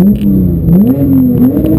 Mm-hmm.